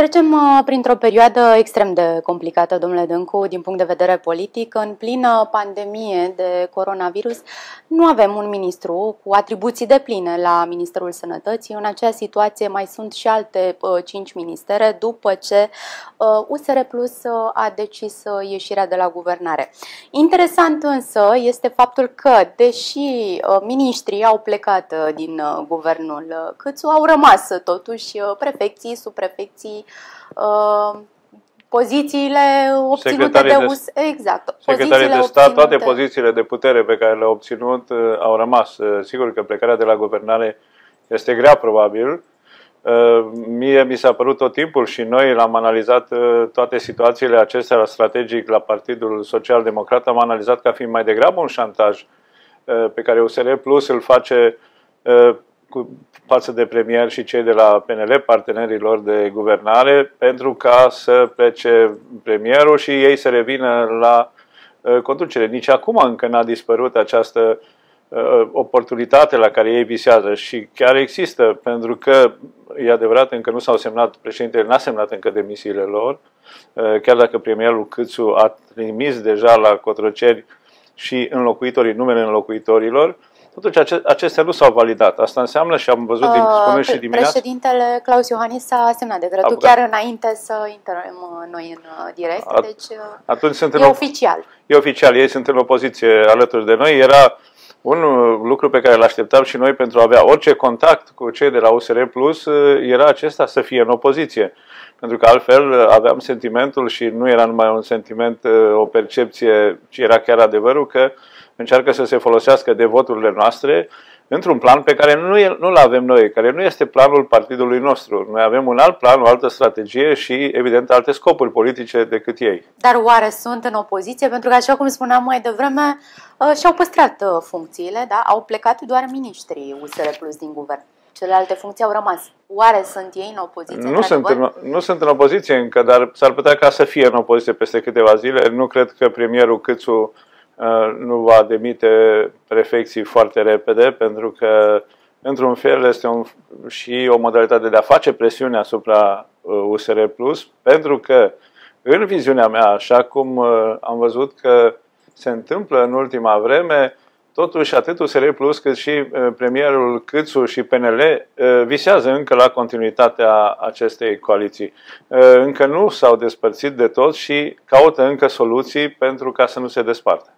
Trecem uh, printr-o perioadă extrem de complicată, domnule Dâncu, din punct de vedere politic. În plină pandemie de coronavirus, nu avem un ministru cu atribuții de pline la Ministerul Sănătății. În acea situație mai sunt și alte uh, cinci ministere, după ce uh, USR Plus uh, a decis uh, ieșirea de la guvernare. Interesant însă este faptul că, deși uh, miniștrii au plecat uh, din uh, guvernul uh, Câțu, au rămas uh, totuși uh, prefecții, subprefecții, uh, pozițiile obținute de US. Exact. Secretarii de stat, obținute... toate pozițiile de putere pe care le-au obținut uh, au rămas. Uh, sigur că plecarea de la guvernare este grea, probabil. Uh, mie mi s-a părut tot timpul și noi l-am analizat toate situațiile acestea strategic la Partidul Social Democrat, am analizat ca fiind mai degrabă un șantaj pe care USR Plus îl face cu, față de premier și cei de la PNL, partenerilor de guvernare, pentru ca să plece premierul și ei să revină la uh, conducere. Nici acum încă n-a dispărut această uh, oportunitate la care ei visează și chiar există, pentru că, e adevărat, încă nu s-au semnat, președintele n-a semnat încă demisiile lor, uh, chiar dacă premierul Câțu a trimis deja la Cotroceri și înlocuitorii, numele înlocuitorilor, Totuși, acestea nu s-au validat. Asta înseamnă, și am văzut din uh, și dimineața... Președintele Claus Iohannis a semnat decretul chiar înainte să intrăm uh, noi în uh, direct, a, deci uh, atunci sunt e în, oficial. E oficial, ei sunt în opoziție alături de noi. Era un lucru pe care îl așteptam și noi pentru a avea orice contact cu cei de la USR Plus era acesta să fie în opoziție. Pentru că altfel aveam sentimentul și nu era numai un sentiment, o percepție, ci era chiar adevărul că încearcă să se folosească de voturile noastre într-un plan pe care nu, nu-l avem noi, care nu este planul partidului nostru. Noi avem un alt plan, o altă strategie și, evident, alte scopuri politice decât ei. Dar oare sunt în opoziție? Pentru că, așa cum spuneam mai devreme, uh, și-au păstrat uh, funcțiile, da? au plecat doar miniștrii USR Plus din guvern. Celelalte funcții au rămas. Oare sunt ei în opoziție? Nu sunt în, nu sunt în opoziție încă, dar s-ar putea ca să fie în opoziție peste câteva zile. Nu cred că premierul Câțu Uh, nu va demite prefecții foarte repede, pentru că, într-un fel, este un, și o modalitate de a face presiune asupra USR uh, Plus, pentru că, în viziunea mea, așa cum uh, am văzut că se întâmplă în ultima vreme, totuși atât USR Plus cât și premierul Câțu și PNL visează încă la continuitatea acestei coaliții. Încă nu s-au despărțit de tot și caută încă soluții pentru ca să nu se despartă.